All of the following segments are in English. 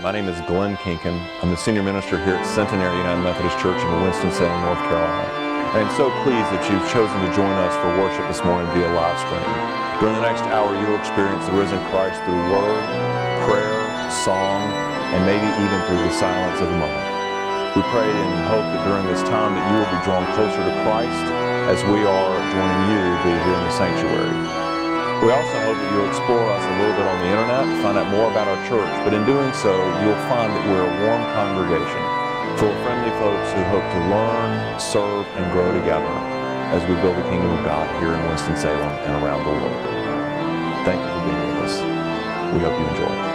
My name is Glenn Kinkin. I'm the senior minister here at Centenary United Methodist Church in Winston-Salem, North Carolina. I am so pleased that you've chosen to join us for worship this morning via live stream. During the next hour, you'll experience the risen Christ through word, prayer, song, and maybe even through the silence of the moment. We pray and hope that during this time that you will be drawn closer to Christ as we are joining you here in the sanctuary. We also hope that you'll explore us a little bit on the internet, to find out more about our church, but in doing so, you'll find that we're a warm congregation full of friendly folks who hope to learn, serve, and grow together as we build the kingdom of God here in Winston-Salem and around the world. Thank you for being with us. We hope you enjoy.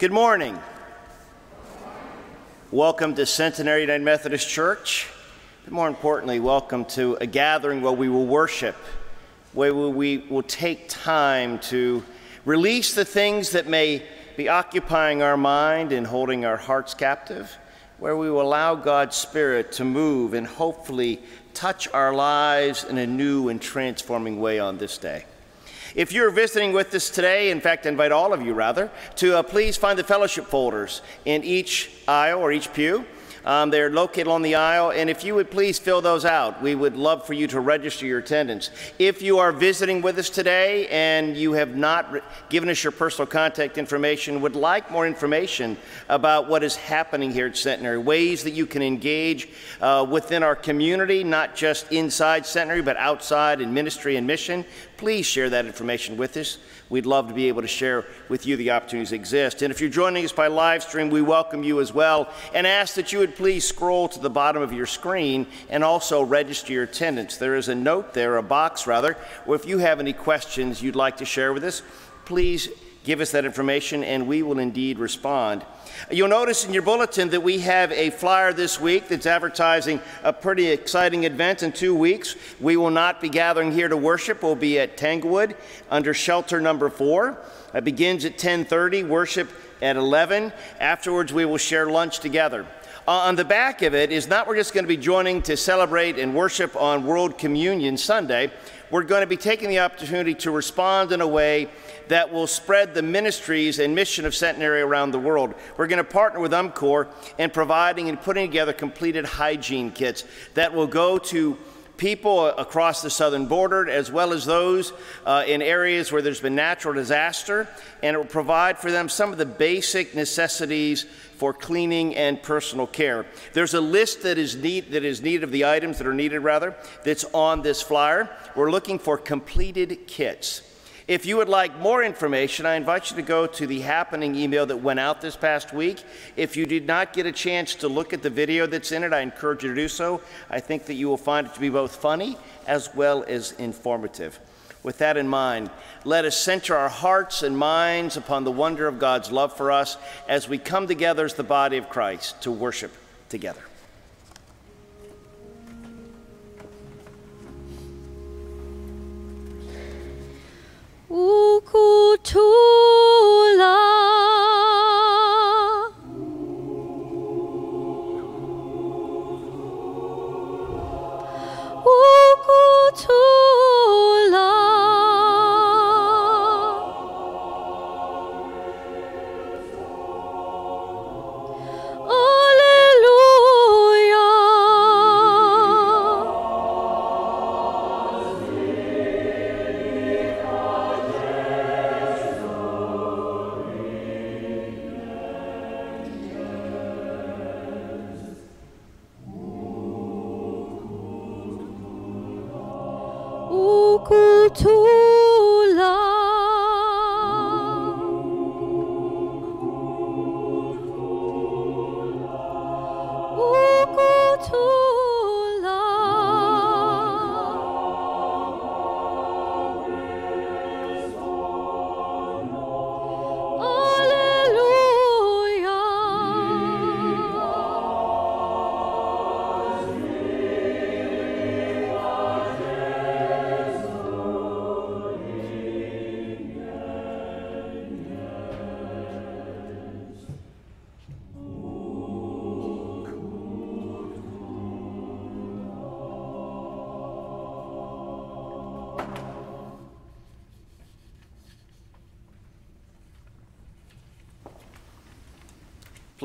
Good morning. Welcome to Centenary United Methodist Church. But more importantly, welcome to a gathering where we will worship, where we will take time to release the things that may be occupying our mind and holding our hearts captive, where we will allow God's Spirit to move and hopefully touch our lives in a new and transforming way on this day. If you're visiting with us today, in fact, I invite all of you rather, to uh, please find the fellowship folders in each aisle or each pew. Um, they're located on the aisle, and if you would please fill those out, we would love for you to register your attendance. If you are visiting with us today and you have not given us your personal contact information, would like more information about what is happening here at Centenary, ways that you can engage uh, within our community, not just inside Centenary, but outside in ministry and mission, please share that information with us. We'd love to be able to share with you the opportunities that exist. And if you're joining us by live stream, we welcome you as well and ask that you would please scroll to the bottom of your screen and also register your attendance. There is a note there, a box rather, where if you have any questions you'd like to share with us, please give us that information and we will indeed respond. You'll notice in your bulletin that we have a flyer this week that's advertising a pretty exciting event in two weeks. We will not be gathering here to worship. We'll be at Tanglewood under shelter number four. It begins at 10:30, worship at 11. Afterwards, we will share lunch together. Uh, on the back of it is not we're just going to be joining to celebrate and worship on World Communion Sunday. We're going to be taking the opportunity to respond in a way that will spread the ministries and mission of Centenary around the world. We're going to partner with UMCOR in providing and putting together completed hygiene kits that will go to people across the southern border, as well as those uh, in areas where there's been natural disaster, and it will provide for them some of the basic necessities for cleaning and personal care. There's a list that is, need, that is needed of the items that are needed, rather, that's on this flyer. We're looking for completed kits. If you would like more information, I invite you to go to the happening email that went out this past week. If you did not get a chance to look at the video that's in it, I encourage you to do so. I think that you will find it to be both funny as well as informative. With that in mind, let us center our hearts and minds upon the wonder of God's love for us as we come together as the body of Christ to worship together. Ukuthula Ukuthula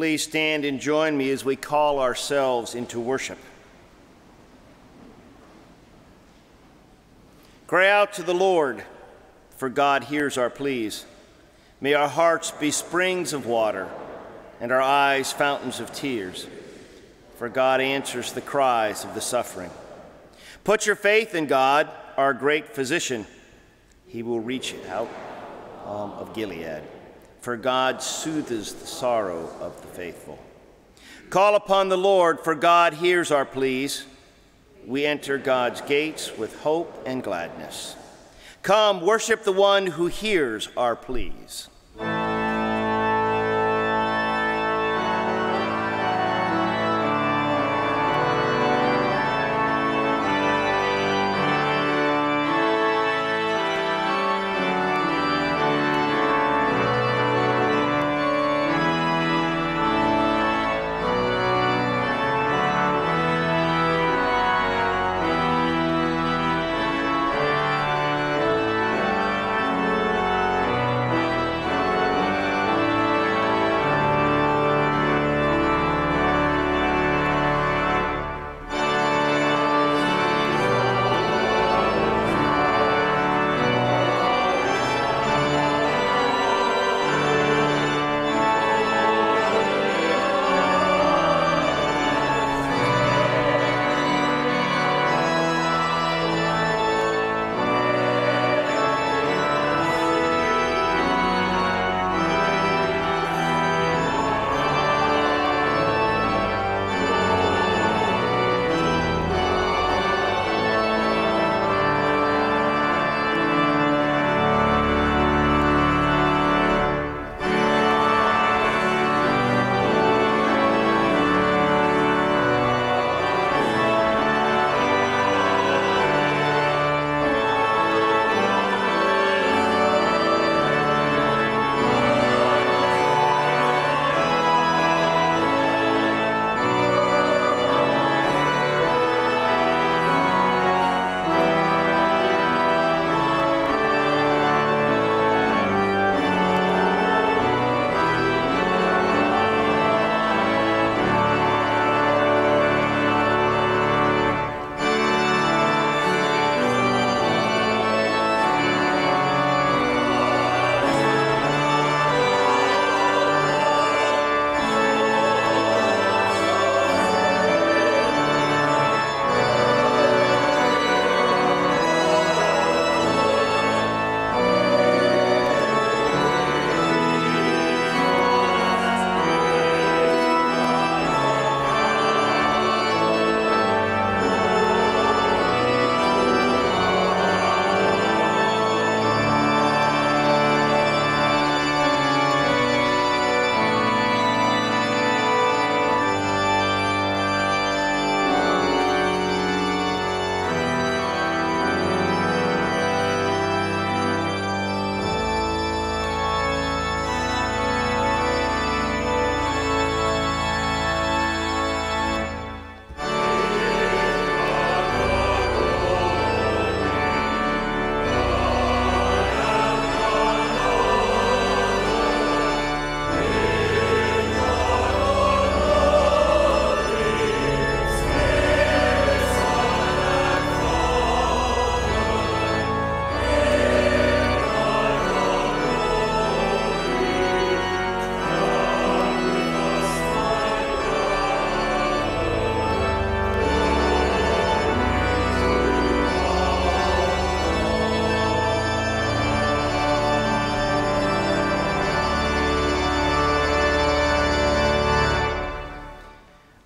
Please stand and join me as we call ourselves into worship. Cry out to the Lord, for God hears our pleas. May our hearts be springs of water and our eyes fountains of tears, for God answers the cries of the suffering. Put your faith in God, our great physician. He will reach out um, of Gilead, for God soothes the sorrow of the faithful. Call upon the Lord, for God hears our pleas. We enter God's gates with hope and gladness. Come, worship the one who hears our pleas.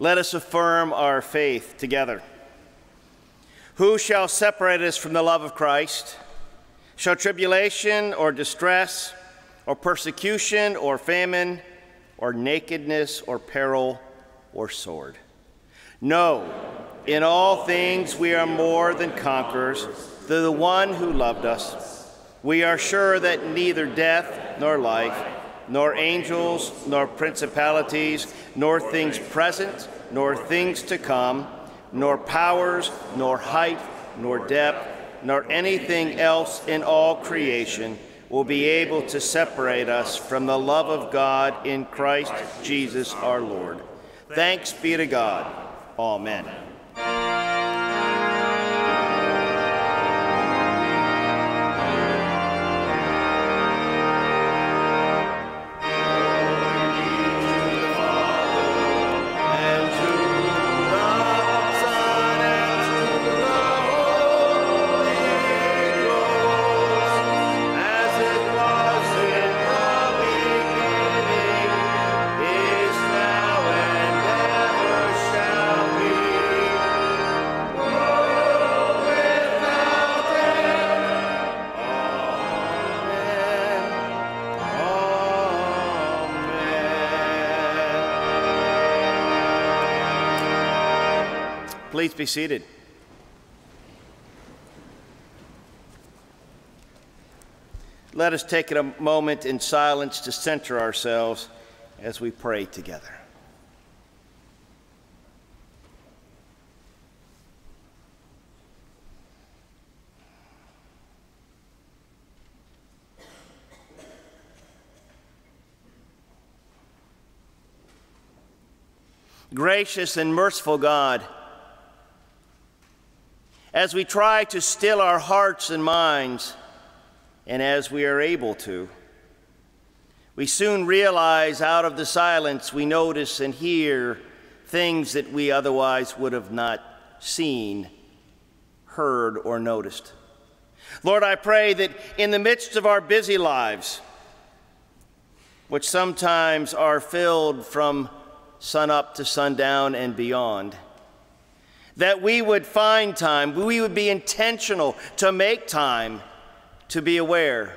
Let us affirm our faith together. Who shall separate us from the love of Christ? Shall tribulation or distress or persecution or famine or nakedness or peril or sword? No, in all things we are more than conquerors through the one who loved us. We are sure that neither death nor life, nor angels, nor principalities, nor things present, nor things to come, nor powers, nor height, nor depth, nor anything else in all creation will be able to separate us from the love of God in Christ Jesus our Lord. Thanks be to God. Amen. Please be seated. Let us take a moment in silence to center ourselves as we pray together. Gracious and merciful God, as we try to still our hearts and minds, and as we are able to, we soon realize out of the silence we notice and hear things that we otherwise would have not seen, heard, or noticed. Lord, I pray that in the midst of our busy lives, which sometimes are filled from sunup to sundown and beyond, that we would find time, we would be intentional to make time to be aware,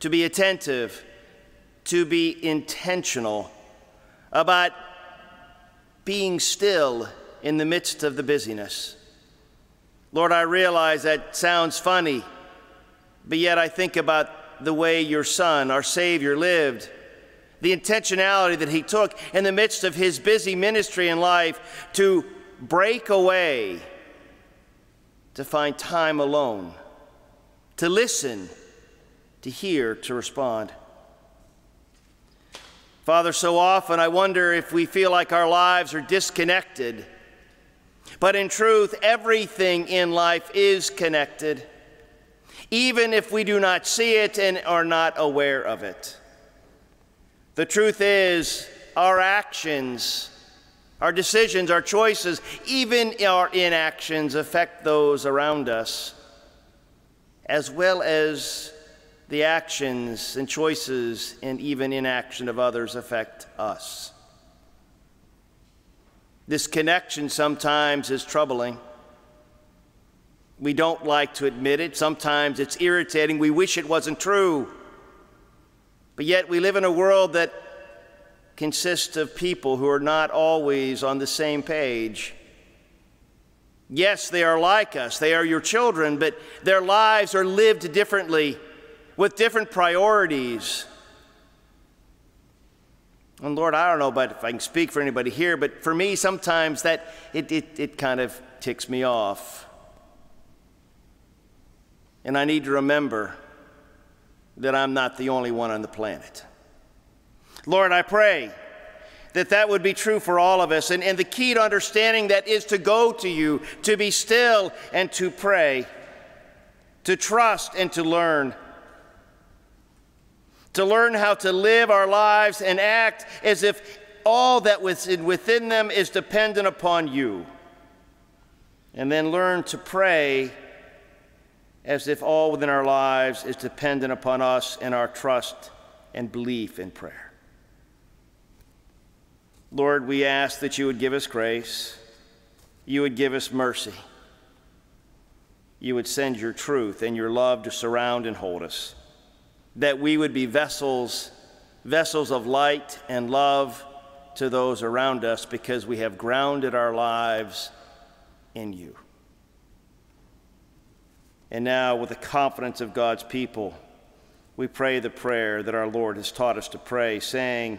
to be attentive, to be intentional about being still in the midst of the busyness. Lord, I realize that sounds funny, but yet I think about the way your Son, our Savior, lived, the intentionality that he took in the midst of his busy ministry and life to break away, to find time alone, to listen, to hear, to respond. Father, so often I wonder if we feel like our lives are disconnected. But in truth, everything in life is connected, even if we do not see it and are not aware of it. The truth is, our actions, our decisions, our choices, even our inactions affect those around us, as well as the actions and choices and even inaction of others affect us. This connection sometimes is troubling. We don't like to admit it. Sometimes it's irritating. We wish it wasn't true. But yet, we live in a world that consists of people who are not always on the same page. Yes, they are like us, they are your children, but their lives are lived differently with different priorities. And Lord, I don't know but if I can speak for anybody here, but for me, sometimes that it, it, it kind of ticks me off. And I need to remember that I'm not the only one on the planet. Lord, I pray that that would be true for all of us. And, and the key to understanding that is to go to you, to be still and to pray, to trust and to learn. To learn how to live our lives and act as if all that within, within them is dependent upon you. And then learn to pray as if all within our lives is dependent upon us and our trust and belief in prayer. Lord, we ask that you would give us grace, you would give us mercy, you would send your truth and your love to surround and hold us, that we would be vessels, vessels of light and love to those around us because we have grounded our lives in you. And now, with the confidence of God's people, we pray the prayer that our Lord has taught us to pray, saying,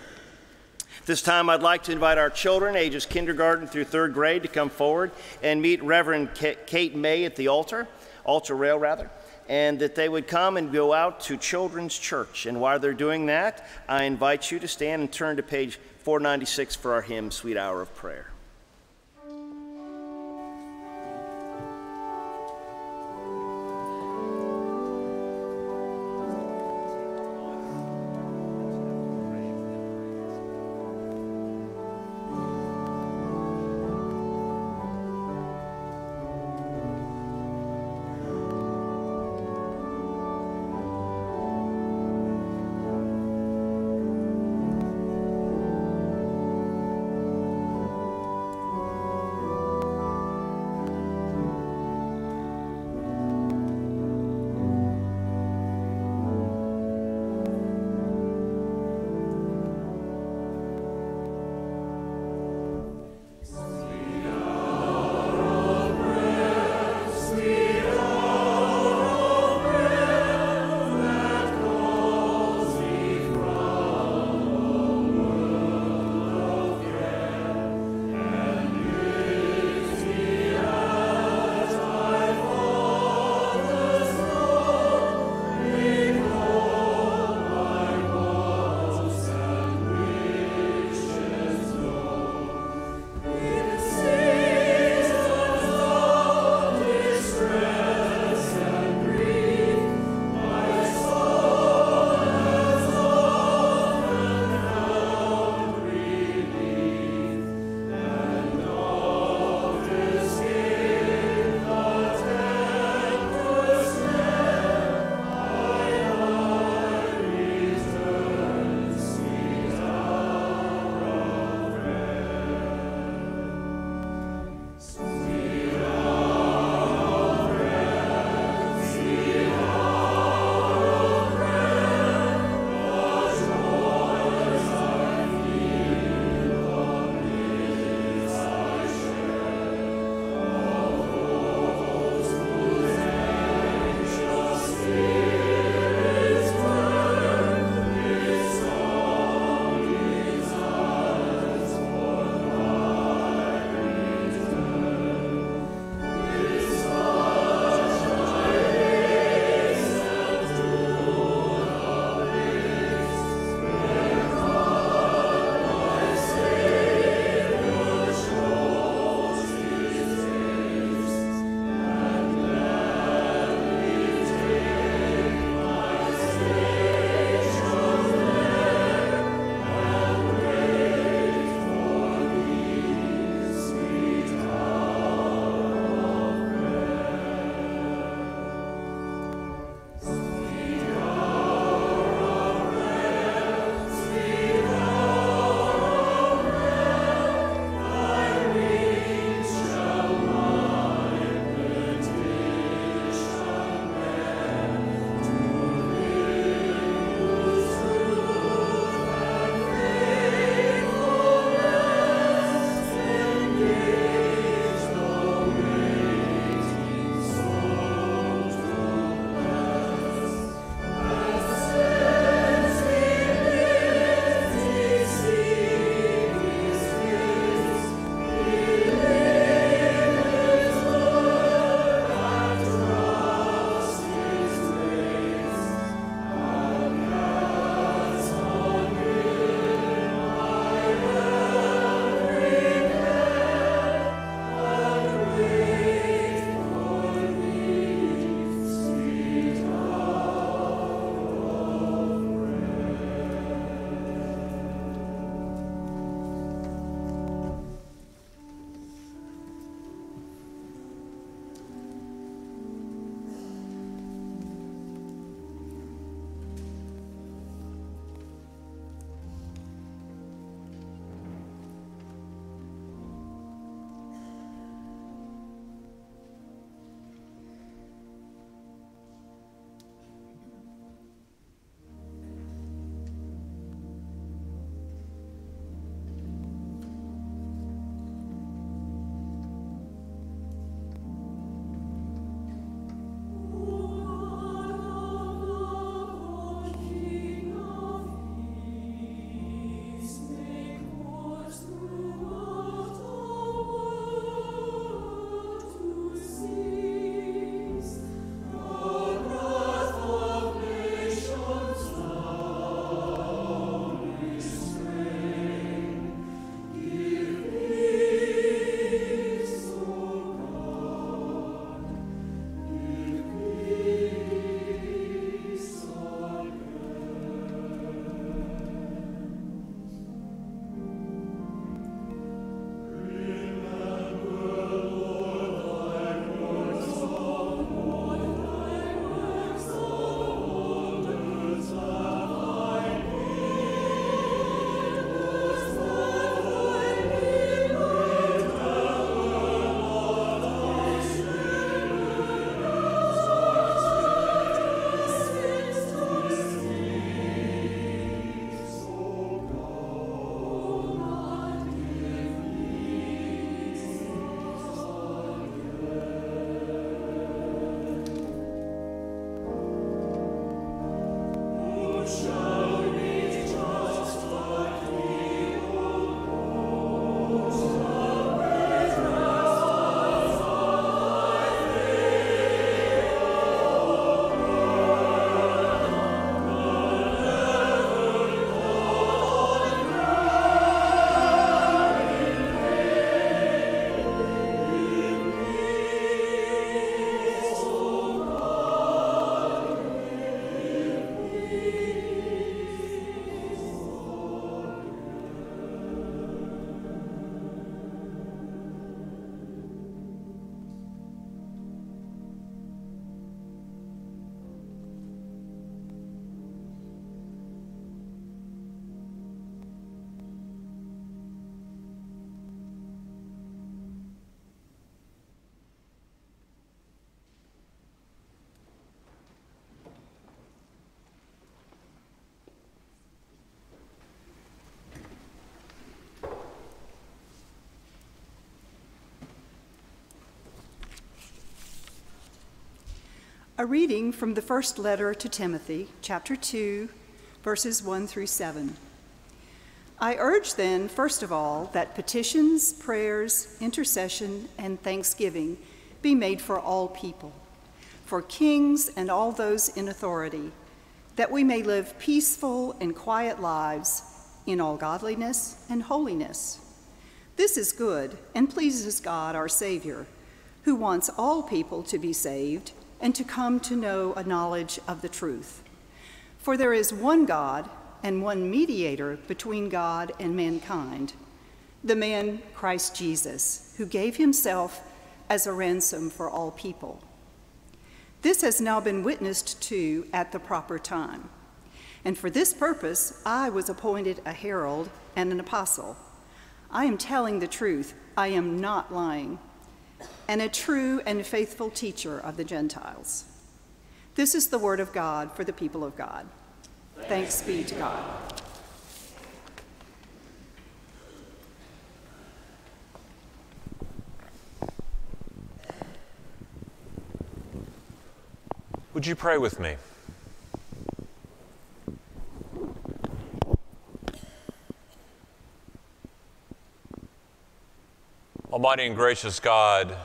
This time, I'd like to invite our children, ages kindergarten through third grade, to come forward and meet Reverend Kate May at the altar, altar rail rather, and that they would come and go out to Children's Church. And while they're doing that, I invite you to stand and turn to page 496 for our hymn, Sweet Hour of Prayer. A reading from the first letter to Timothy, chapter 2, verses 1 through 7. I urge then, first of all, that petitions, prayers, intercession, and thanksgiving be made for all people, for kings and all those in authority, that we may live peaceful and quiet lives in all godliness and holiness. This is good and pleases God our Savior, who wants all people to be saved and to come to know a knowledge of the truth. For there is one God and one mediator between God and mankind, the man Christ Jesus, who gave himself as a ransom for all people. This has now been witnessed to at the proper time. And for this purpose, I was appointed a herald and an apostle. I am telling the truth, I am not lying, and a true and faithful teacher of the Gentiles. This is the word of God for the people of God. Thanks be to God. Would you pray with me? Almighty and gracious God,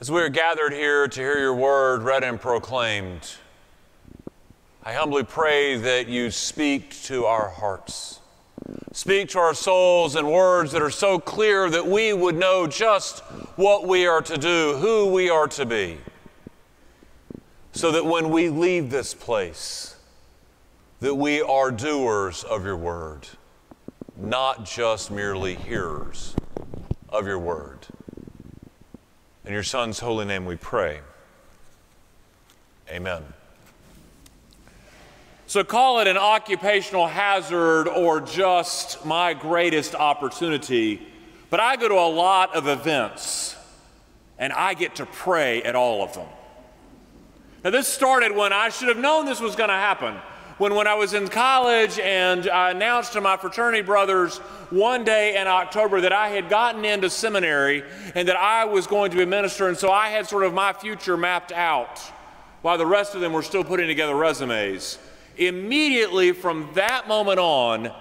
as we are gathered here to hear your word read and proclaimed, I humbly pray that you speak to our hearts. Speak to our souls in words that are so clear that we would know just what we are to do, who we are to be, so that when we leave this place, that we are doers of your word not just merely hearers of your word. In your Son's holy name we pray. Amen. So, call it an occupational hazard or just my greatest opportunity, but I go to a lot of events and I get to pray at all of them. Now, this started when I should have known this was going to happen when, when I was in college and I announced to my fraternity brothers one day in October that I had gotten into seminary and that I was going to be a minister, and so I had sort of my future mapped out while the rest of them were still putting together resumes. Immediately from that moment on,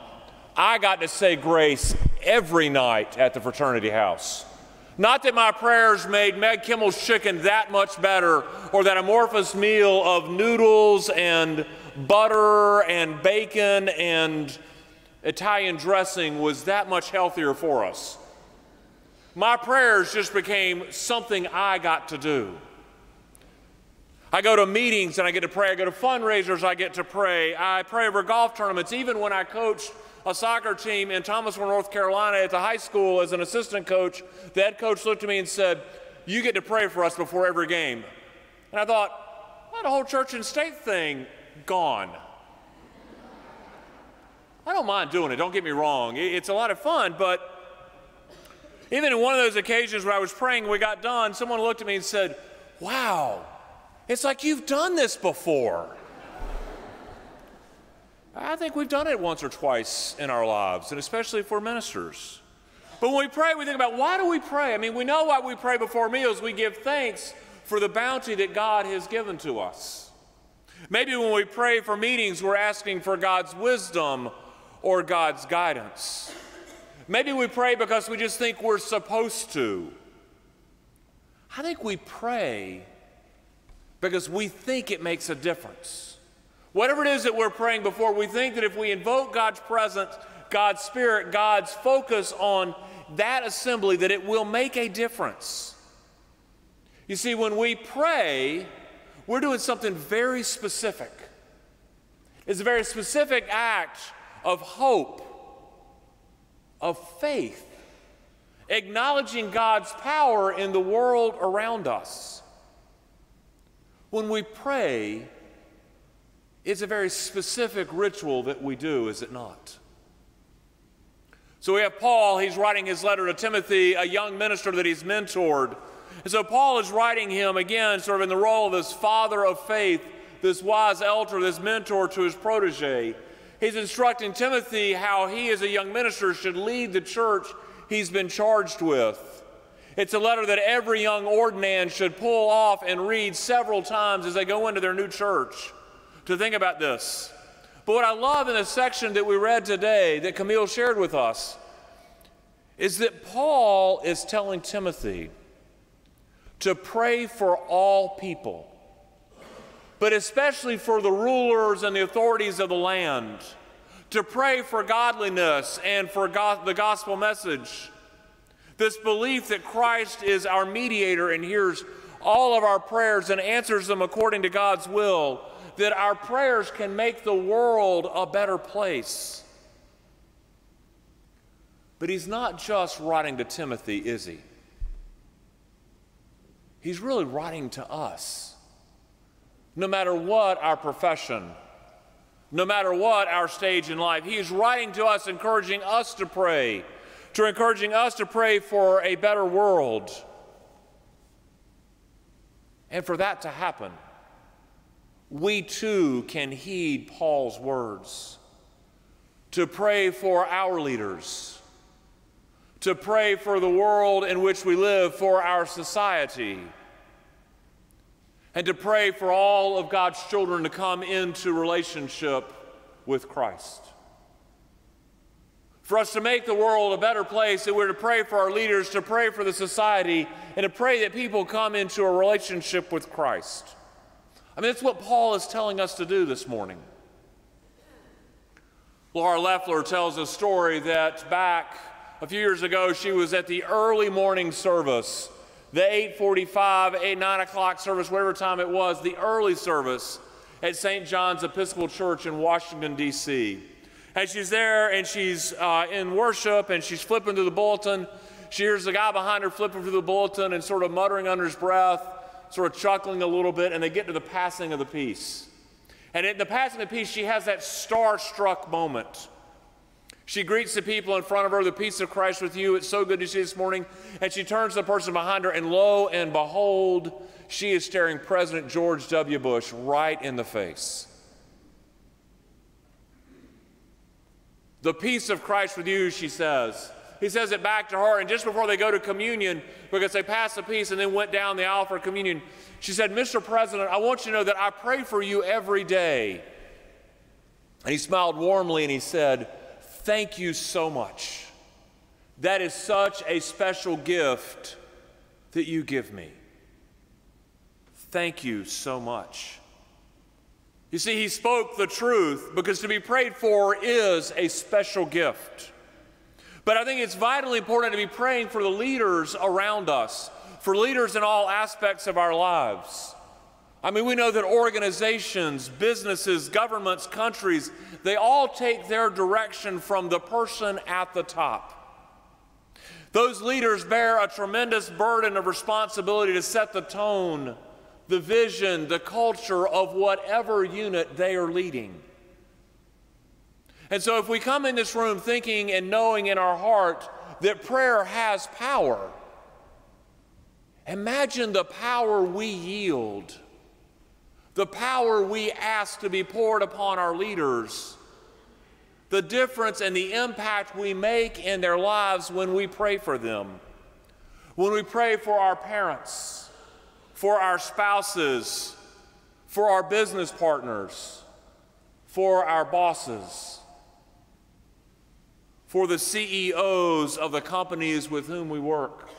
I got to say grace every night at the fraternity house. Not that my prayers made Meg Kimmel's chicken that much better or that amorphous meal of noodles and butter and bacon and Italian dressing was that much healthier for us. My prayers just became something I got to do. I go to meetings and I get to pray. I go to fundraisers, I get to pray. I pray over golf tournaments. Even when I coached a soccer team in Thomasville, North Carolina at the high school as an assistant coach, the head coach looked at me and said, You get to pray for us before every game. And I thought, well, the whole church and state thing gone. I don't mind doing it, don't get me wrong. It's a lot of fun, but even in one of those occasions where I was praying, we got done, someone looked at me and said, Wow, it's like you've done this before. I think we've done it once or twice in our lives, and especially for ministers. But when we pray, we think about why do we pray? I mean, we know why we pray before meals. We give thanks for the bounty that God has given to us. Maybe when we pray for meetings, we're asking for God's wisdom or God's guidance. Maybe we pray because we just think we're supposed to. I think we pray because we think it makes a difference. Whatever it is that we're praying before, we think that if we invoke God's presence, God's Spirit, God's focus on that assembly, that it will make a difference. You see, when we pray, we're doing something very specific. It's a very specific act of hope, of faith, acknowledging God's power in the world around us. When we pray, it's a very specific ritual that we do, is it not? So we have Paul, he's writing his letter to Timothy, a young minister that he's mentored. And so Paul is writing him again, sort of in the role of this father of faith, this wise elder, this mentor to his protege. He's instructing Timothy how he, as a young minister, should lead the church he's been charged with. It's a letter that every young ordinand should pull off and read several times as they go into their new church to think about this. But what I love in the section that we read today that Camille shared with us is that Paul is telling Timothy to pray for all people, but especially for the rulers and the authorities of the land, to pray for godliness and for the gospel message. This belief that Christ is our mediator and hears all of our prayers and answers them according to God's will, that our prayers can make the world a better place. But he's not just writing to Timothy, is he? He's really writing to us. No matter what our profession, no matter what our stage in life, he is writing to us, encouraging us to pray, to encouraging us to pray for a better world. And for that to happen, we too can heed Paul's words to pray for our leaders to pray for the world in which we live, for our society, and to pray for all of God's children to come into relationship with Christ. For us to make the world a better place, that we're to pray for our leaders, to pray for the society, and to pray that people come into a relationship with Christ. I mean, that's what Paul is telling us to do this morning. Laura Leffler tells a story that back a few years ago, she was at the early morning service, the 8:45, 8, 9 o'clock service, whatever time it was, the early service at St. John's Episcopal Church in Washington, D.C. And she's there and she's uh, in worship and she's flipping through the bulletin. She hears the guy behind her flipping through the bulletin and sort of muttering under his breath, sort of chuckling a little bit, and they get to the passing of the peace. And in the passing of the peace, she has that star-struck moment she greets the people in front of her, the peace of Christ with you. It's so good to see you this morning. And she turns to the person behind her, and lo and behold, she is staring President George W. Bush right in the face. The peace of Christ with you, she says. He says it back to her, and just before they go to communion, because they passed the peace and then went down the aisle for communion, she said, Mr. President, I want you to know that I pray for you every day. And he smiled warmly and he said, Thank you so much. That is such a special gift that you give me. Thank you so much. You see, he spoke the truth because to be prayed for is a special gift. But I think it's vitally important to be praying for the leaders around us, for leaders in all aspects of our lives. I mean, we know that organizations, businesses, governments, countries, they all take their direction from the person at the top. Those leaders bear a tremendous burden of responsibility to set the tone, the vision, the culture of whatever unit they are leading. And so, if we come in this room thinking and knowing in our heart that prayer has power, imagine the power we yield the power we ask to be poured upon our leaders, the difference and the impact we make in their lives when we pray for them, when we pray for our parents, for our spouses, for our business partners, for our bosses, for the CEOs of the companies with whom we work,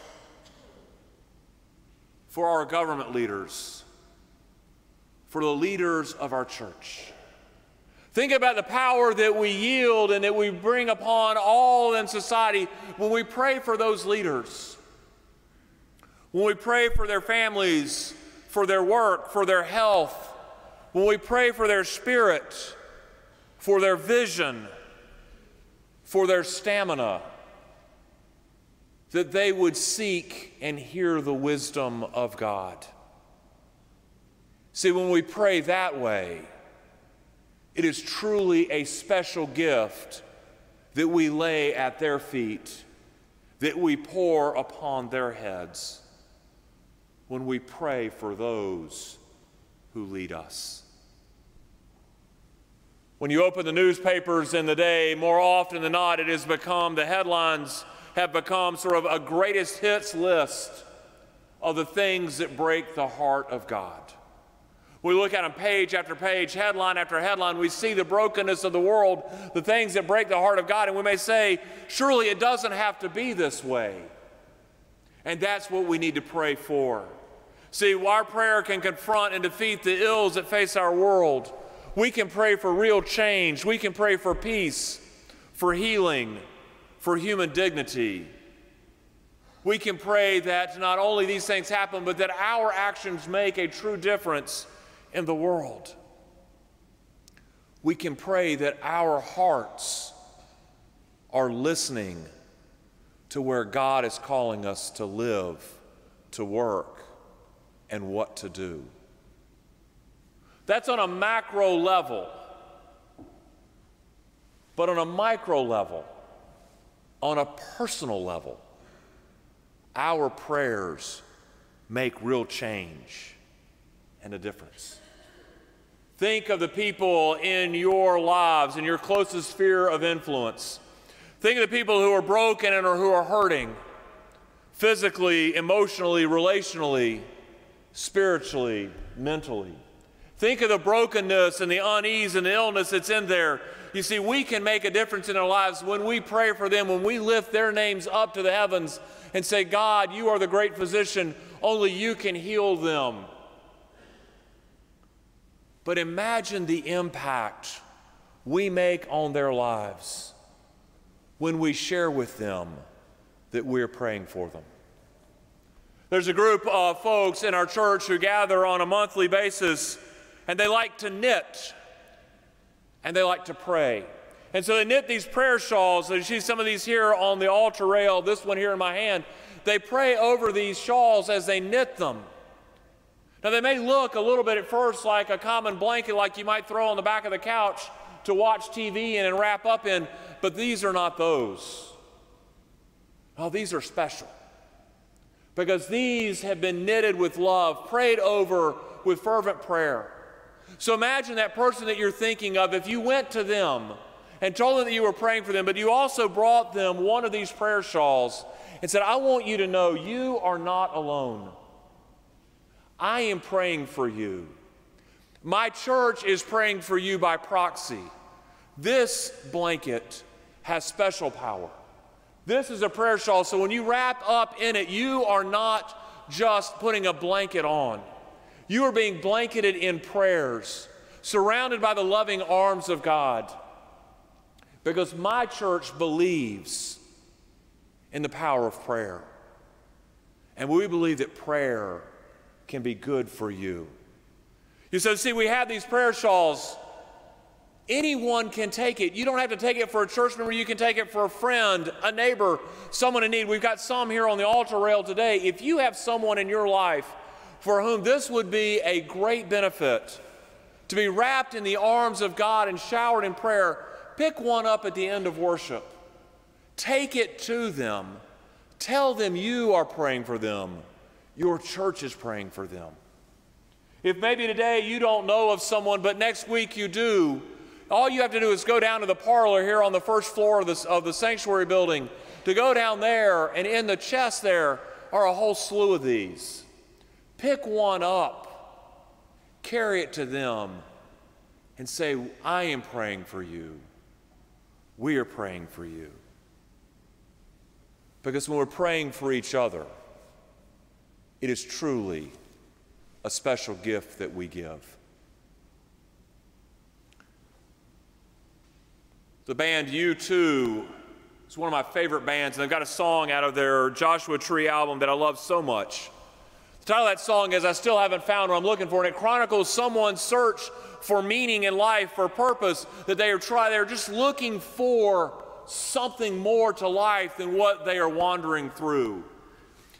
for our government leaders for the leaders of our church. Think about the power that we yield and that we bring upon all in society when we pray for those leaders. When we pray for their families, for their work, for their health, when we pray for their spirit, for their vision, for their stamina, that they would seek and hear the wisdom of God. See, when we pray that way, it is truly a special gift that we lay at their feet, that we pour upon their heads when we pray for those who lead us. When you open the newspapers in the day, more often than not, it has become the headlines have become sort of a greatest hits list of the things that break the heart of God. We look at them page after page, headline after headline. We see the brokenness of the world, the things that break the heart of God, and we may say, surely it doesn't have to be this way. And that's what we need to pray for. See, our prayer can confront and defeat the ills that face our world. We can pray for real change. We can pray for peace, for healing, for human dignity. We can pray that not only these things happen, but that our actions make a true difference in the world. We can pray that our hearts are listening to where God is calling us to live, to work, and what to do. That's on a macro level. But on a micro level, on a personal level, our prayers make real change and a difference. Think of the people in your lives, in your closest sphere of influence. Think of the people who are broken and or who are hurting physically, emotionally, relationally, spiritually, mentally. Think of the brokenness and the unease and the illness that's in there. You see, we can make a difference in their lives when we pray for them, when we lift their names up to the heavens and say, God, you are the great physician, only you can heal them. But imagine the impact we make on their lives when we share with them that we're praying for them. There's a group of folks in our church who gather on a monthly basis and they like to knit and they like to pray. And so they knit these prayer shawls. You see some of these here on the altar rail, this one here in my hand. They pray over these shawls as they knit them. Now, they may look a little bit at first like a common blanket, like you might throw on the back of the couch to watch TV in and wrap up in, but these are not those. Oh, these are special because these have been knitted with love, prayed over with fervent prayer. So imagine that person that you're thinking of, if you went to them and told them that you were praying for them, but you also brought them one of these prayer shawls and said, I want you to know you are not alone. I am praying for you. My church is praying for you by proxy. This blanket has special power. This is a prayer shawl, so when you wrap up in it, you are not just putting a blanket on. You are being blanketed in prayers, surrounded by the loving arms of God. Because my church believes in the power of prayer. And we believe that prayer can be good for you. You said, see, we have these prayer shawls. Anyone can take it. You don't have to take it for a church member. You can take it for a friend, a neighbor, someone in need. We've got some here on the altar rail today. If you have someone in your life for whom this would be a great benefit, to be wrapped in the arms of God and showered in prayer, pick one up at the end of worship. Take it to them. Tell them you are praying for them. Your church is praying for them. If maybe today you don't know of someone, but next week you do, all you have to do is go down to the parlor here on the first floor of, this, of the sanctuary building, to go down there, and in the chest there are a whole slew of these. Pick one up, carry it to them, and say, I am praying for you. We are praying for you. Because when we're praying for each other, it is truly a special gift that we give. The band U2 is one of my favorite bands, and they've got a song out of their Joshua Tree album that I love so much. The title of that song is I Still Haven't Found What I'm Looking For, and it chronicles someone's search for meaning in life, for purpose, that they are trying, they're just looking for something more to life than what they are wandering through.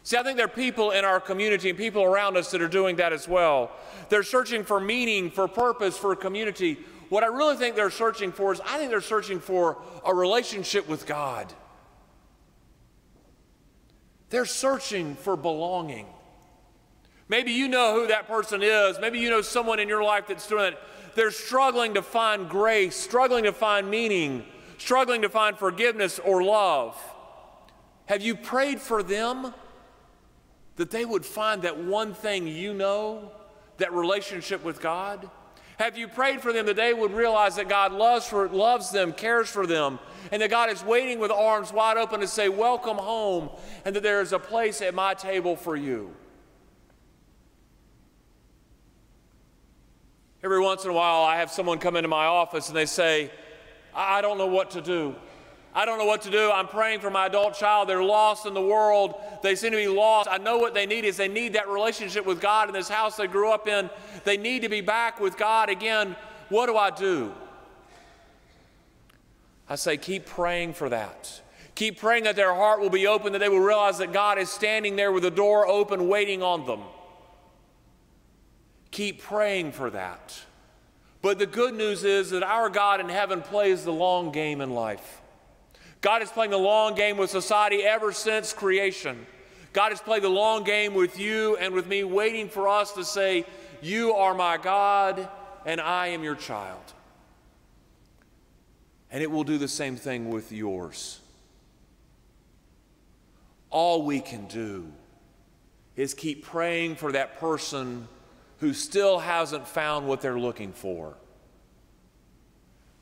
See, I think there are people in our community and people around us that are doing that as well. They're searching for meaning, for purpose, for community. What I really think they're searching for is I think they're searching for a relationship with God. They're searching for belonging. Maybe you know who that person is. Maybe you know someone in your life that's doing it. They're struggling to find grace, struggling to find meaning, struggling to find forgiveness or love. Have you prayed for them that they would find that one thing you know, that relationship with God? Have you prayed for them that they would realize that God loves, for, loves them, cares for them, and that God is waiting with arms wide open to say, Welcome home, and that there is a place at my table for you? Every once in a while, I have someone come into my office and they say, I don't know what to do. I don't know what to do. I'm praying for my adult child. They're lost in the world. They seem to be lost. I know what they need is they need that relationship with God in this house they grew up in. They need to be back with God again. What do I do? I say, keep praying for that. Keep praying that their heart will be open, that they will realize that God is standing there with the door open, waiting on them. Keep praying for that. But the good news is that our God in heaven plays the long game in life. God is playing the long game with society ever since creation. God has played the long game with you and with me, waiting for us to say, You are my God, and I am your child. And it will do the same thing with yours. All we can do is keep praying for that person who still hasn't found what they're looking for.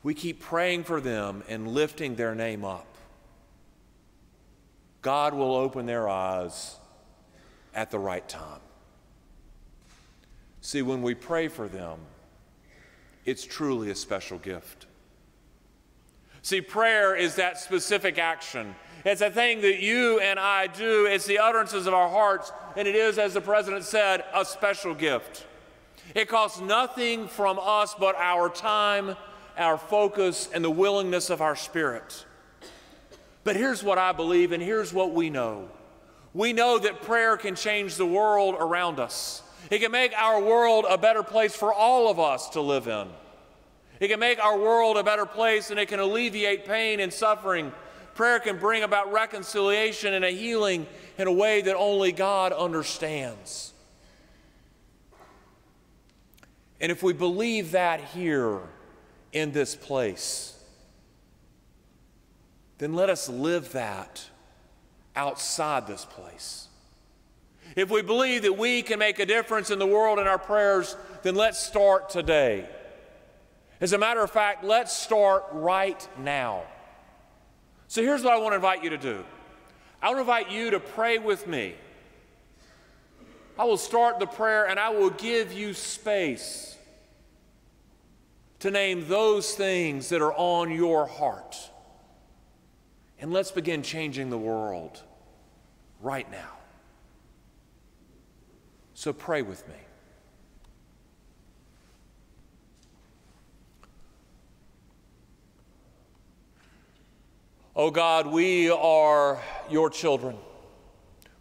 We keep praying for them and lifting their name up. God will open their eyes at the right time. See, when we pray for them, it's truly a special gift. See, prayer is that specific action. It's a thing that you and I do. It's the utterances of our hearts. And it is, as the president said, a special gift. It costs nothing from us but our time, our focus, and the willingness of our spirit. But here's what I believe, and here's what we know we know that prayer can change the world around us, it can make our world a better place for all of us to live in. It can make our world a better place and it can alleviate pain and suffering. Prayer can bring about reconciliation and a healing in a way that only God understands. And if we believe that here in this place, then let us live that outside this place. If we believe that we can make a difference in the world in our prayers, then let's start today. As a matter of fact, let's start right now. So here's what I want to invite you to do I want to invite you to pray with me. I will start the prayer and I will give you space to name those things that are on your heart. And let's begin changing the world right now. So pray with me. Oh God, we are your children.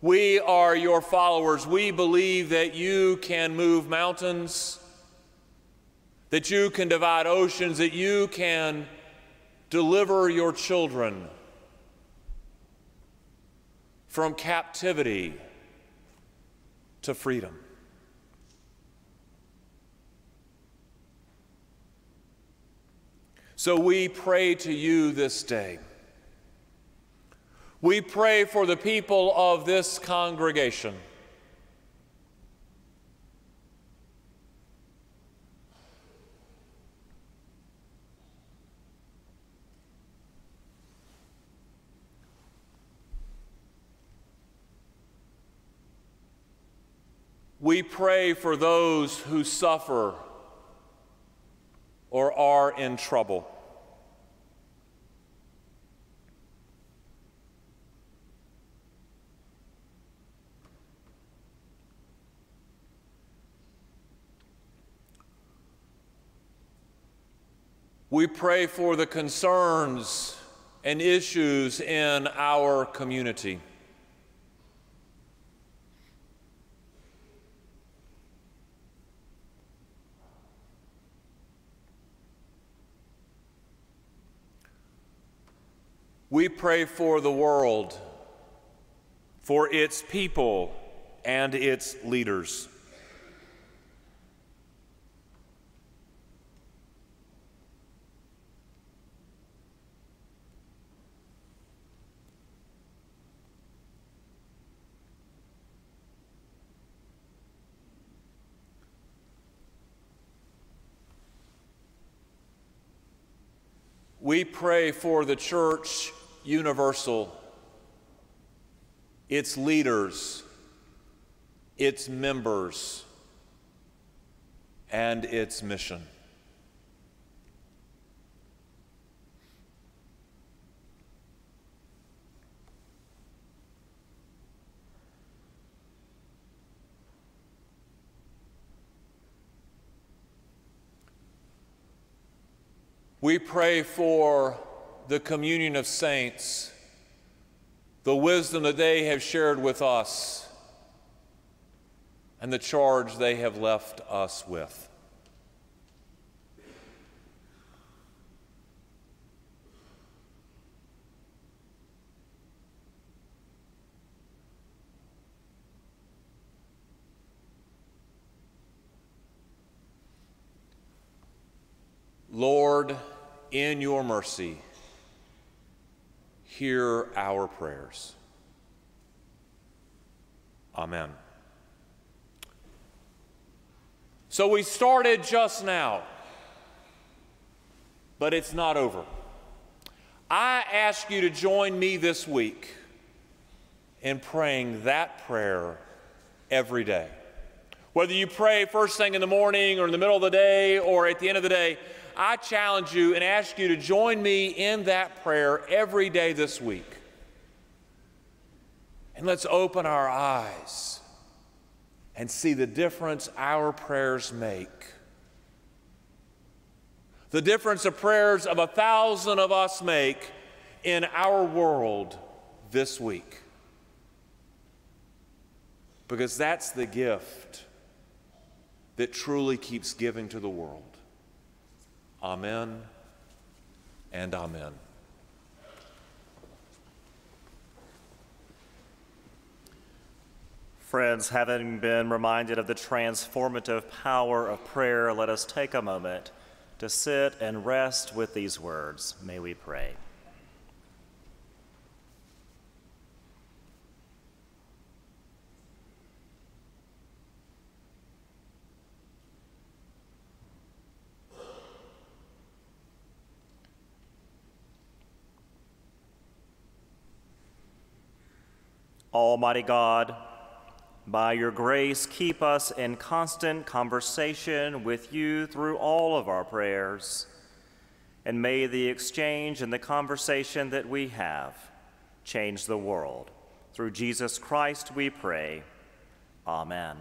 We are your followers. We believe that you can move mountains, that you can divide oceans, that you can deliver your children from captivity to freedom. So we pray to you this day. We pray for the people of this congregation. We pray for those who suffer or are in trouble. We pray for the concerns and issues in our community. We pray for the world, for its people and its leaders. We pray for the church universal, its leaders, its members, and its mission. We pray for the communion of saints, the wisdom that they have shared with us, and the charge they have left us with. Lord, in your mercy, hear our prayers. Amen. So we started just now, but it's not over. I ask you to join me this week in praying that prayer every day. Whether you pray first thing in the morning or in the middle of the day or at the end of the day, I challenge you and ask you to join me in that prayer every day this week. And let's open our eyes and see the difference our prayers make. The difference the prayers of a thousand of us make in our world this week. Because that's the gift that truly keeps giving to the world. Amen and amen. Friends, having been reminded of the transformative power of prayer, let us take a moment to sit and rest with these words. May we pray. Almighty God, by your grace, keep us in constant conversation with you through all of our prayers. And may the exchange and the conversation that we have change the world. Through Jesus Christ we pray. Amen.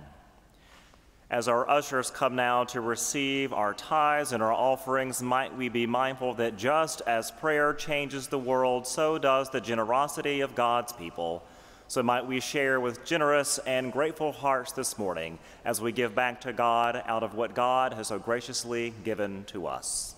As our ushers come now to receive our tithes and our offerings, might we be mindful that just as prayer changes the world, so does the generosity of God's people so might we share with generous and grateful hearts this morning as we give back to God out of what God has so graciously given to us.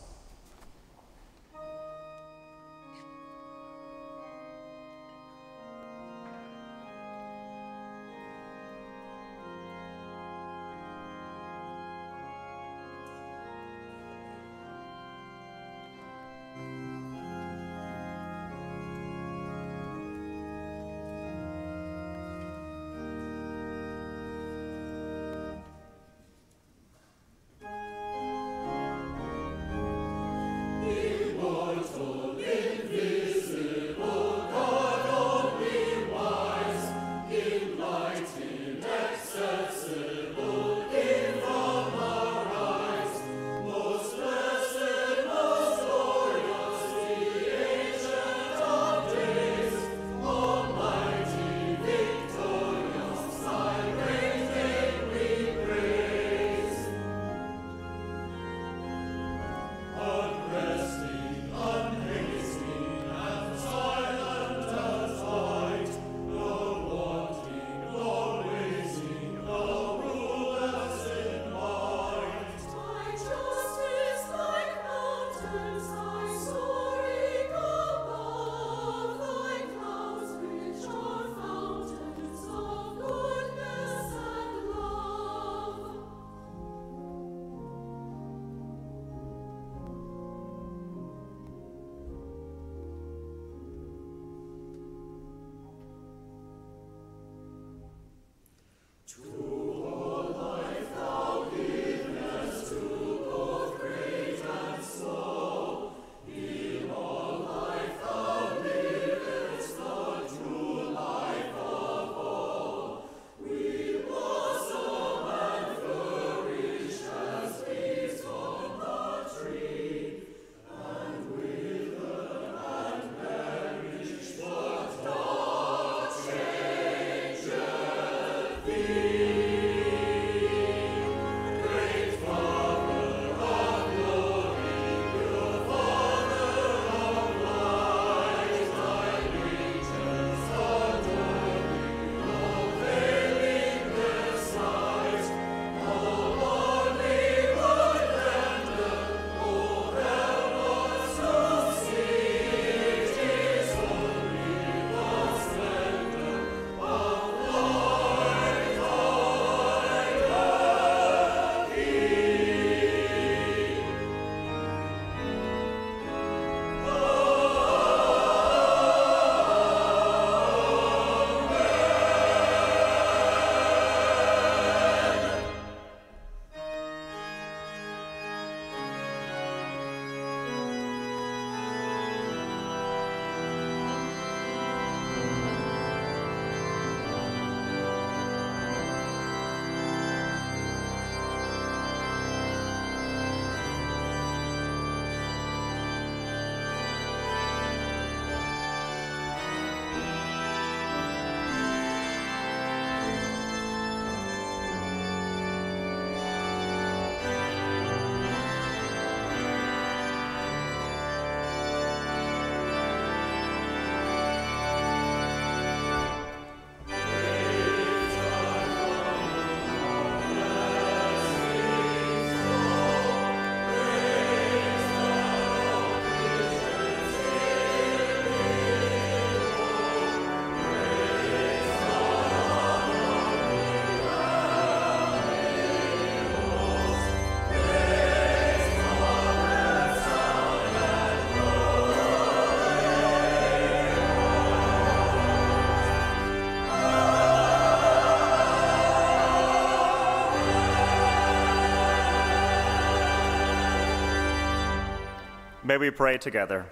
May we pray together.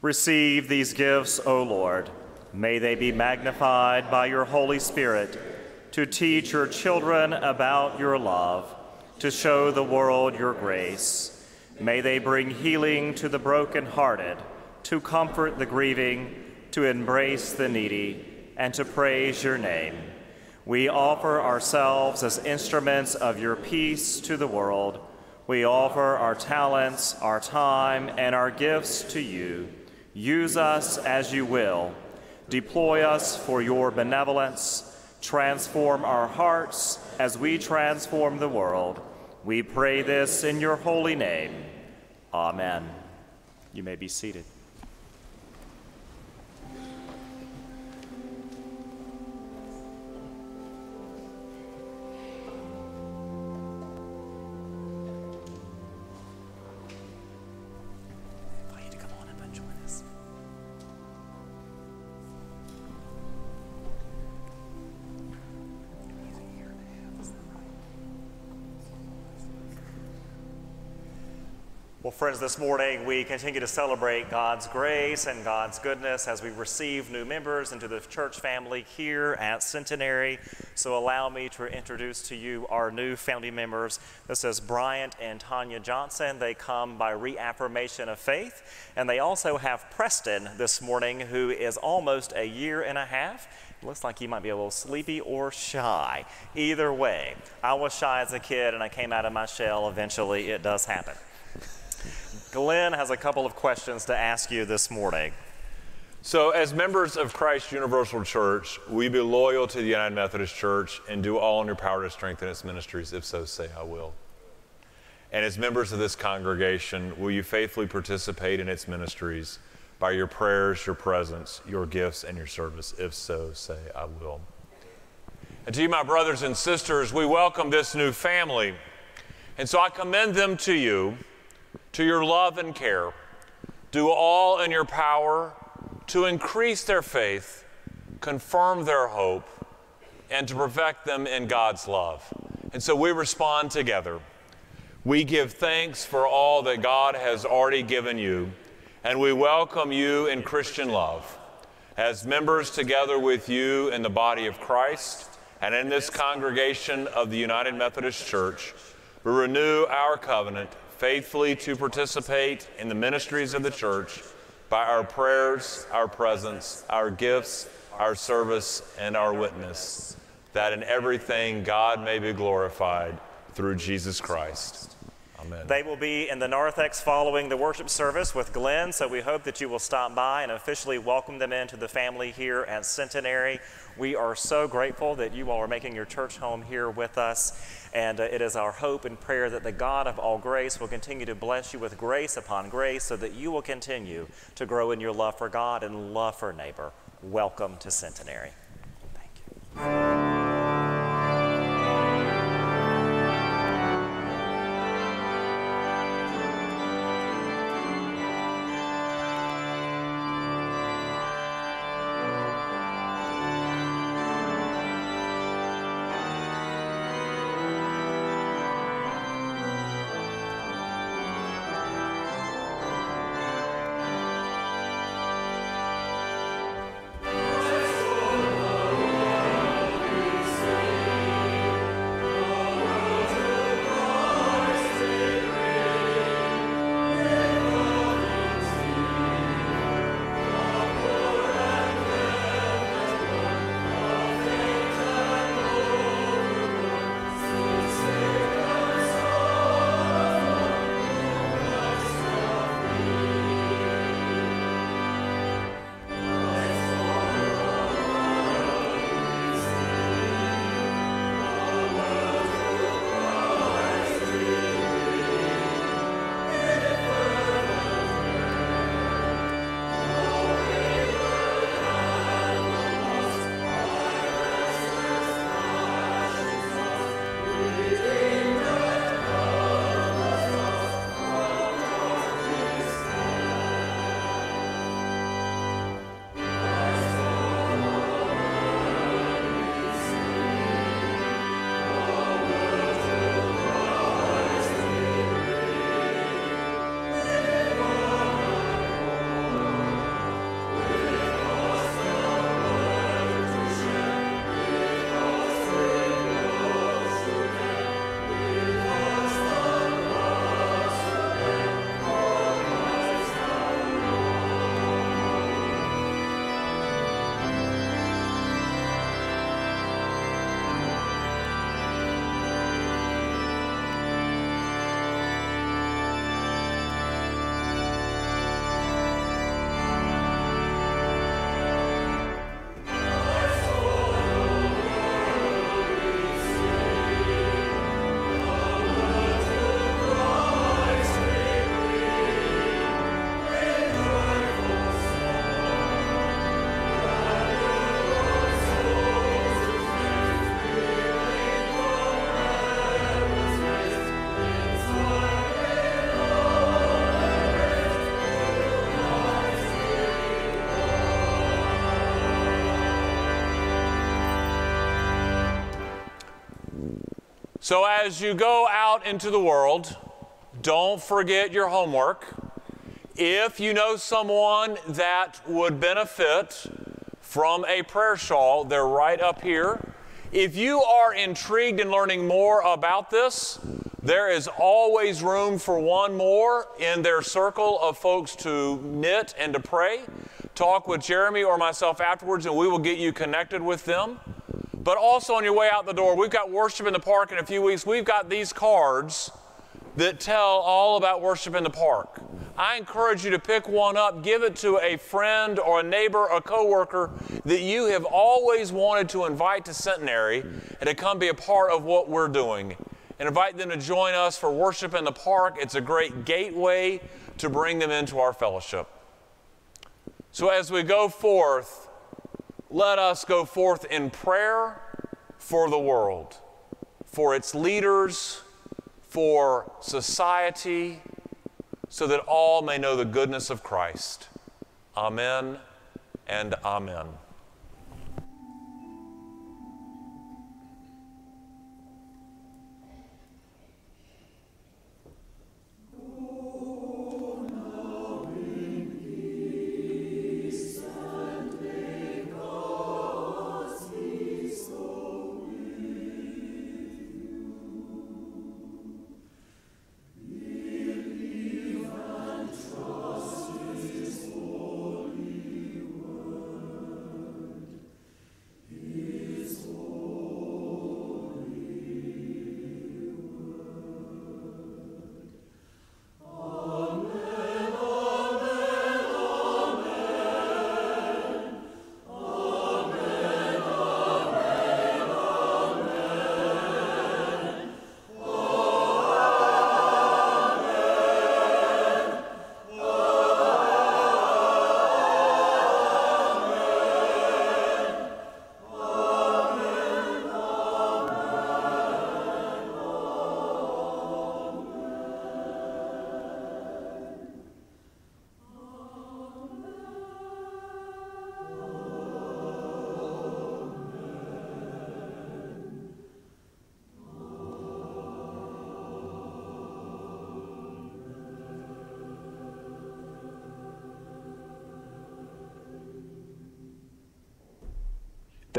Receive these gifts, O Lord. May they be magnified by your Holy Spirit to teach your children about your love, to show the world your grace. May they bring healing to the brokenhearted, to comfort the grieving, to embrace the needy, and to praise your name. We offer ourselves as instruments of your peace to the world we offer our talents, our time, and our gifts to you. Use us as you will. Deploy us for your benevolence. Transform our hearts as we transform the world. We pray this in your holy name. Amen. You may be seated. Well, friends, this morning we continue to celebrate God's grace and God's goodness as we receive new members into the church family here at Centenary. So, allow me to introduce to you our new family members. This is Bryant and Tanya Johnson. They come by reaffirmation of faith. And they also have Preston this morning, who is almost a year and a half. looks like he might be a little sleepy or shy. Either way, I was shy as a kid and I came out of my shell eventually. It does happen. Glenn has a couple of questions to ask you this morning. So, as members of Christ Universal Church, you be loyal to the United Methodist Church and do all in your power to strengthen its ministries? If so, say, I will. And as members of this congregation, will you faithfully participate in its ministries by your prayers, your presence, your gifts, and your service? If so, say, I will. And to you, my brothers and sisters, we welcome this new family. And so I commend them to you to your love and care. Do all in your power to increase their faith, confirm their hope, and to perfect them in God's love. And so we respond together. We give thanks for all that God has already given you, and we welcome you in Christian love. As members together with you in the body of Christ and in this congregation of the United Methodist Church, we renew our covenant faithfully to participate in the ministries of the church by our prayers, our presence, our gifts, our service, and our witness. that in everything God may be glorified through Jesus Christ. Amen. They will be in the narthex following the worship service with Glenn, so we hope that you will stop by and officially welcome them into the family here at Centenary. We are so grateful that you all are making your church home here with us, and uh, it is our hope and prayer that the God of all grace will continue to bless you with grace upon grace so that you will continue to grow in your love for God and love for neighbor. Welcome to Centenary. Thank you. So, as you go out into the world, don't forget your homework. If you know someone that would benefit from a prayer shawl, they're right up here. If you are intrigued in learning more about this, there is always room for one more in their circle of folks to knit and to pray. Talk with Jeremy or myself afterwards, and we will get you connected with them. But also on your way out the door, we've got worship in the park in a few weeks. We've got these cards that tell all about worship in the park. I encourage you to pick one up, give it to a friend or a neighbor or a coworker that you have always wanted to invite to Centenary and to come be a part of what we're doing. And invite them to join us for worship in the park. It's a great gateway to bring them into our fellowship. So as we go forth, let us go forth in prayer for the world, for its leaders, for society, so that all may know the goodness of Christ. Amen and amen.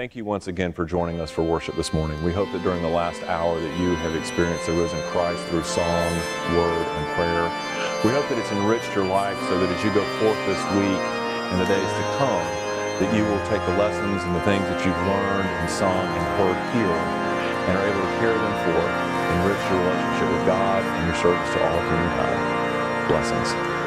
Thank you once again for joining us for worship this morning. We hope that during the last hour that you have experienced the risen Christ through song, word, and prayer. We hope that it's enriched your life so that as you go forth this week and the days to come, that you will take the lessons and the things that you've learned and sung and heard here and are able to carry them forth, enrich your relationship with God and your service to all of humankind. Blessings.